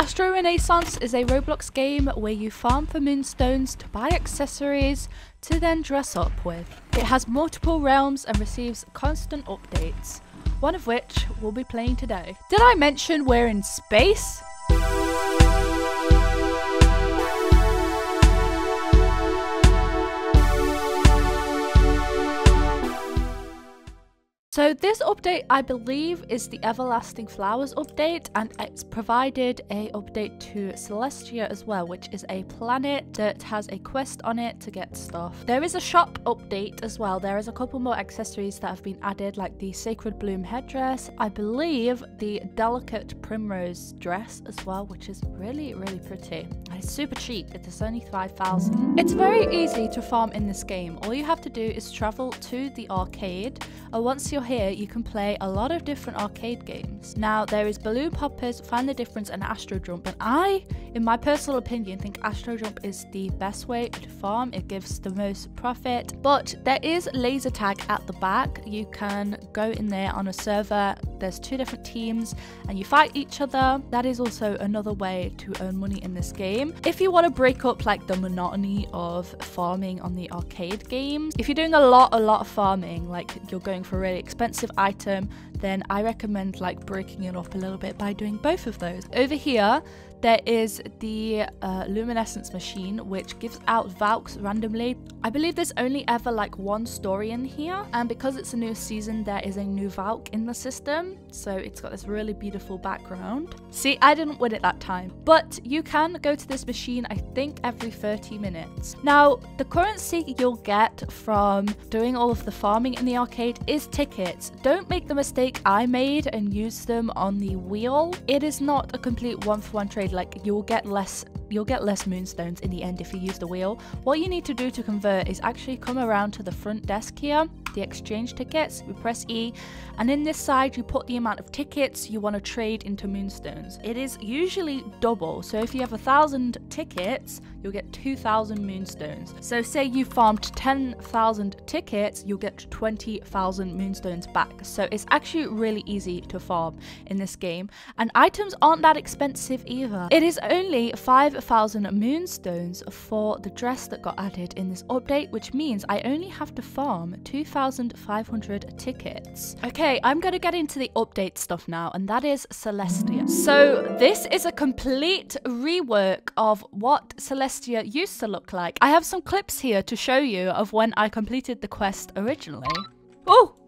Astro Renaissance is a Roblox game where you farm for moonstones to buy accessories to then dress up with. It has multiple realms and receives constant updates, one of which we'll be playing today. Did I mention we're in space? So this update I believe is the Everlasting Flowers update and it's provided a update to Celestia as well which is a planet that has a quest on it to get stuff. There is a shop update as well. There is a couple more accessories that have been added like the Sacred Bloom headdress. I believe the Delicate Primrose dress as well which is really really pretty. And it's super cheap. It's only 5,000. It's very easy to farm in this game. All you have to do is travel to the arcade and once you're you're here, you can play a lot of different arcade games. Now, there is Balloon Poppers, Find the Difference, and Astro Jump, and I, in my personal opinion, think Astro Jump is the best way to farm. It gives the most profit, but there is laser tag at the back. You can go in there on a server. There's two different teams, and you fight each other. That is also another way to earn money in this game. If you want to break up like the monotony of farming on the arcade games, if you're doing a lot, a lot of farming, like you're going for a really expensive item, then I recommend like breaking it up a little bit by doing both of those. Over here, there is the uh, luminescence machine, which gives out Valks randomly. I believe there's only ever like one story in here, and because it's a new season, there is a new Valk in the system, so it's got this really beautiful background. See, I didn't win it that time, but you can go to this machine, I think, every 30 minutes. Now, the currency you'll get from doing all of the farming in the arcade is tickets. Don't make the mistake I made and use them on the wheel. It is not a complete one-for-one -one trade like you'll get less you'll get less moonstones in the end if you use the wheel. What you need to do to convert is actually come around to the front desk here, the exchange tickets, we press E, and in this side you put the amount of tickets you want to trade into moonstones. It is usually double, so if you have a thousand tickets, you'll get 2,000 moonstones. So say you farmed 10,000 tickets, you'll get 20,000 moonstones back. So it's actually really easy to farm in this game, and items aren't that expensive either. It is only 5,000 moonstones for the dress that got added in this update, which means I only have to farm 2,500 tickets. Okay, I'm going to get into the update stuff now, and that is Celestia. So this is a complete rework of what Celestia used to look like. I have some clips here to show you of when I completed the quest originally. Oh!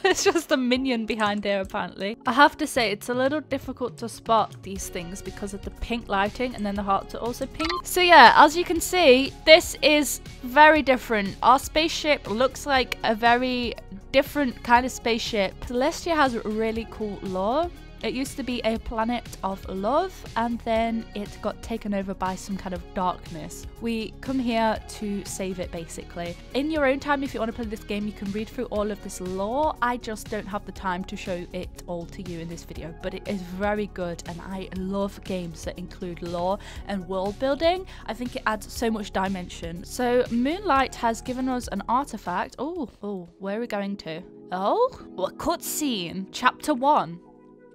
it's just a minion behind there apparently. I have to say it's a little difficult to spot these things because of the pink lighting and then the hearts are also pink. So yeah, as you can see, this is very different. Our spaceship looks like a very different kind of spaceship. Celestia has really cool lore. It used to be a planet of love and then it got taken over by some kind of darkness. We come here to save it basically. In your own time, if you want to play this game, you can read through all of this lore. I just don't have the time to show it all to you in this video, but it is very good and I love games that include lore and world building. I think it adds so much dimension. So Moonlight has given us an artifact. Oh, oh, where are we going to? Oh, a cutscene. Chapter 1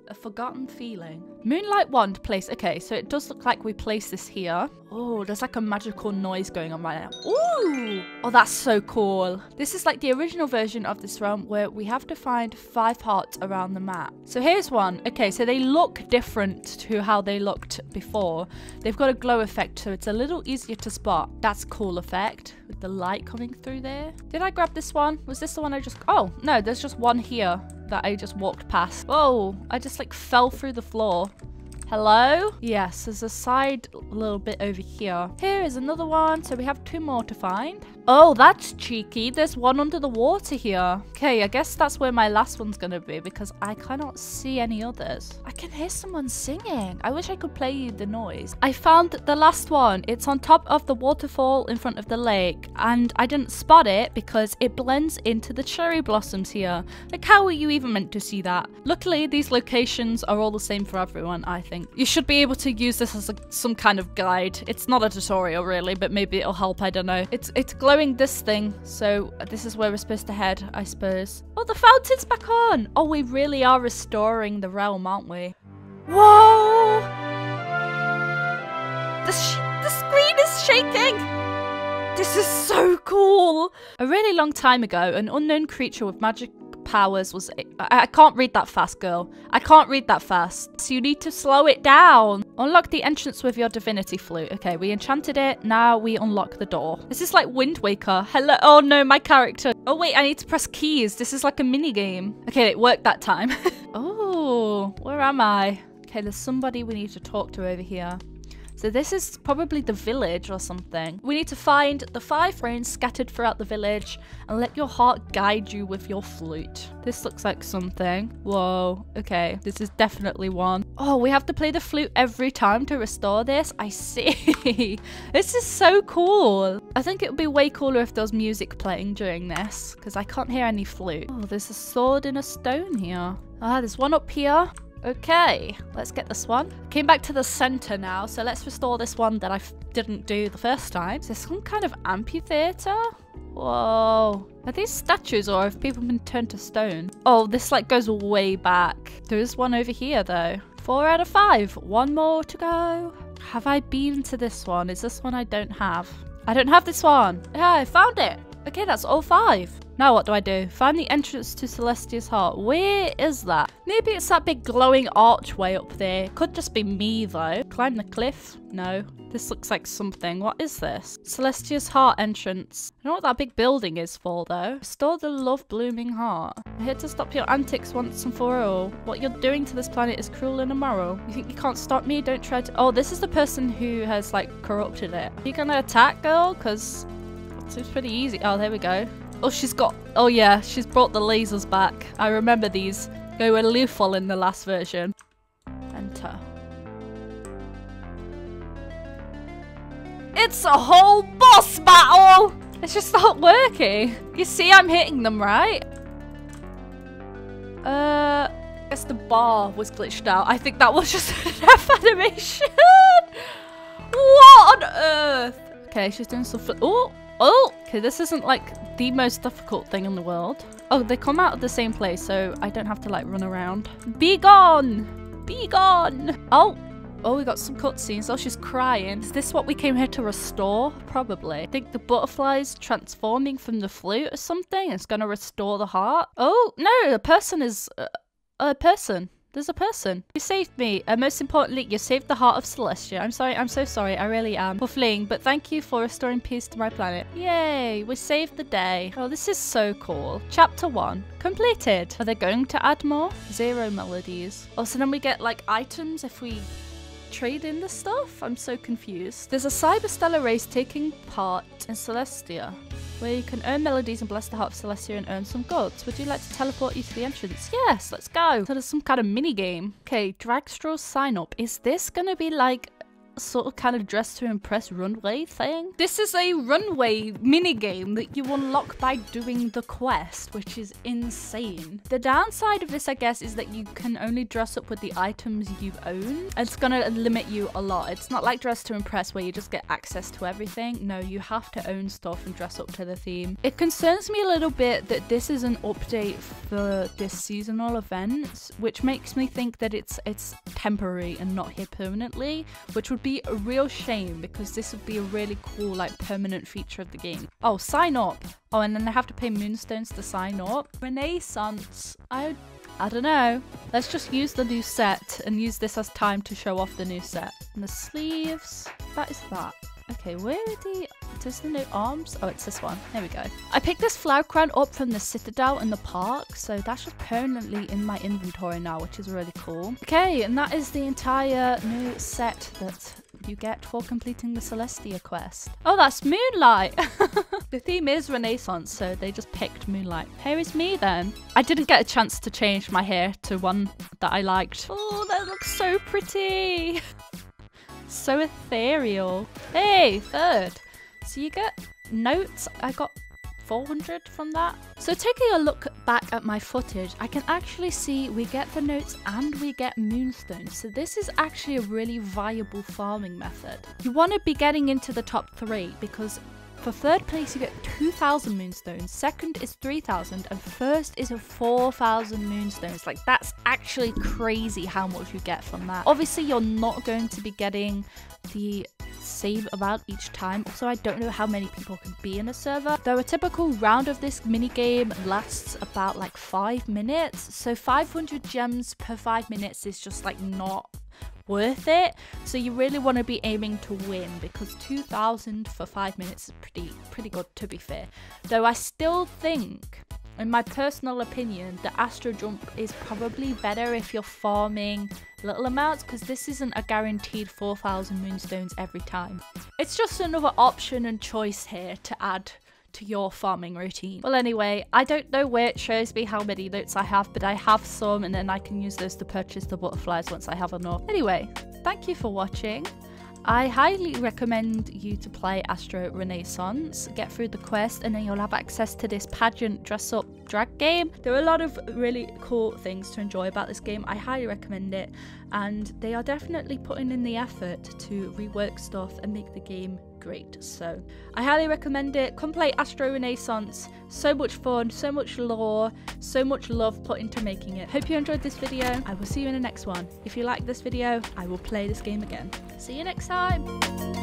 a forgotten feeling. Moonlight wand place. Okay, so it does look like we place this here. Oh, there's like a magical noise going on right now. Ooh! Oh, that's so cool. This is like the original version of this realm where we have to find five hearts around the map. So here's one. Okay, so they look different to how they looked before. They've got a glow effect, so it's a little easier to spot. That's cool effect with the light coming through there. Did I grab this one? Was this the one I just... Oh, no, there's just one here that I just walked past. Whoa, I just like fell through the floor. Hello? Yes, there's a side little bit over here. Here is another one, so we have two more to find. Oh, that's cheeky. There's one under the water here. Okay, I guess that's where my last one's gonna be because I cannot see any others. I can hear someone singing. I wish I could play you the noise. I found the last one. It's on top of the waterfall in front of the lake and I didn't spot it because it blends into the cherry blossoms here. Like how were you even meant to see that? Luckily, these locations are all the same for everyone, I think. You should be able to use this as a, some kind of guide. It's not a tutorial really, but maybe it'll help, I don't know. It's, it's glowing this thing, so this is where we're supposed to head, I suppose. Oh, the fountain's back on! Oh, we really are restoring the realm, aren't we? Whoa! The, the screen is shaking! This is so cool! A really long time ago, an unknown creature with magic powers was. I, I can't read that fast, girl. I can't read that fast. So you need to slow it down. Unlock the entrance with your divinity flute. Okay, we enchanted it. Now we unlock the door. This is like Wind Waker. Hello. Oh no, my character. Oh wait, I need to press keys. This is like a mini game. Okay, it worked that time. oh, where am I? Okay, there's somebody we need to talk to over here. So this is probably the village or something. We need to find the five runes scattered throughout the village and let your heart guide you with your flute. This looks like something. Whoa, okay, this is definitely one. Oh, we have to play the flute every time to restore this? I see. this is so cool. I think it would be way cooler if there was music playing during this because I can't hear any flute. Oh, there's a sword in a stone here. Ah, there's one up here. Okay, let's get this one. Came back to the center now, so let's restore this one that I didn't do the first time. Is this some kind of amphitheater? Whoa. Are these statues or have people been turned to stone? Oh, this like goes way back. There is one over here though. Four out of five. One more to go. Have I been to this one? Is this one I don't have? I don't have this one. Yeah, I found it. Okay, that's all five. Now what do I do? Find the entrance to Celestia's heart. Where is that? Maybe it's that big glowing archway up there. Could just be me though. Climb the cliff? No. This looks like something. What is this? Celestia's heart entrance. I know what that big building is for though. Restore the love blooming heart. I'm here to stop your antics once and for all. What you're doing to this planet is cruel and immoral. You think you can't stop me? Don't try to- Oh, this is the person who has like corrupted it. Are you gonna attack girl? Cause it seems pretty easy. Oh, there we go. Oh, she's got... Oh, yeah. She's brought the lasers back. I remember these. They were lethal in the last version. Enter. It's a whole boss battle! It's just not working. You see I'm hitting them, right? Uh... I guess the bar was glitched out. I think that was just an F animation. what on earth? Okay, she's doing some... Oh! Oh! Okay, this isn't like the most difficult thing in the world. Oh, they come out of the same place, so I don't have to like run around. Be gone! Be gone! Oh! Oh, we got some cutscenes. Oh, she's crying. Is this what we came here to restore? Probably. I think the butterfly's transforming from the flute or something. It's gonna restore the heart. Oh, no! A person is... Uh, a person. There's a person. You saved me. And most importantly, you saved the heart of Celestia. I'm sorry. I'm so sorry. I really am. For fleeing. But thank you for restoring peace to my planet. Yay. We saved the day. Oh, this is so cool. Chapter 1. Completed. Are they going to add more? Zero melodies. Oh, so then we get like items if we trade in the stuff? I'm so confused. There's a cyberstellar race taking part in Celestia, where you can earn melodies and bless the heart of Celestia and earn some goods. Would you like to teleport you to the entrance? Yes, let's go. So there's some kind of mini game. Okay, Dragstraw's sign up. Is this gonna be like sort of kind of dress to impress runway thing. This is a runway mini game that you unlock by doing the quest, which is insane. The downside of this, I guess, is that you can only dress up with the items you own. It's gonna limit you a lot. It's not like dress to impress where you just get access to everything. No, you have to own stuff and dress up to the theme. It concerns me a little bit that this is an update for this seasonal event, which makes me think that it's it's temporary and not here permanently, which would be a real shame because this would be a really cool like permanent feature of the game. Oh, sign up. Oh, and then I have to pay moonstones to sign up. Renaissance. I I don't know. Let's just use the new set and use this as time to show off the new set. And the sleeves. That is that. Okay, where are the... Does the new arms? Oh, it's this one. There we go. I picked this flower crown up from the Citadel in the park, so that's just permanently in my inventory now, which is really cool. Okay, and that is the entire new set that you get for completing the Celestia quest. Oh, that's Moonlight! the theme is Renaissance, so they just picked Moonlight. Here is me then. I didn't get a chance to change my hair to one that I liked. Oh, that looks so pretty! so ethereal. Hey, third. So you get notes. I got 400 from that. So taking a look back at my footage, I can actually see we get the notes and we get moonstones. So this is actually a really viable farming method. You want to be getting into the top three because for third place, you get 2,000 moonstones. Second is 3,000, and first is a 4,000 moonstones. Like, that's actually crazy how much you get from that. Obviously, you're not going to be getting the same about each time. So I don't know how many people can be in a server. Though a typical round of this mini game lasts about like five minutes. So 500 gems per five minutes is just like not worth it. So you really want to be aiming to win because 2000 for 5 minutes is pretty pretty good to be fair. Though I still think in my personal opinion, the Astro Jump is probably better if you're farming little amounts because this isn't a guaranteed 4,000 moonstones every time. It's just another option and choice here to add to your farming routine. Well anyway, I don't know where it shows me how many notes I have, but I have some and then I can use those to purchase the butterflies once I have enough. Anyway, thank you for watching. I highly recommend you to play Astro Renaissance, get through the quest, and then you'll have access to this pageant dress up drag game. There are a lot of really cool things to enjoy about this game. I highly recommend it, and they are definitely putting in the effort to rework stuff and make the game great. So I highly recommend it. Come play Astro Renaissance. So much fun, so much lore, so much love put into making it. Hope you enjoyed this video. I will see you in the next one. If you like this video, I will play this game again. See you next time.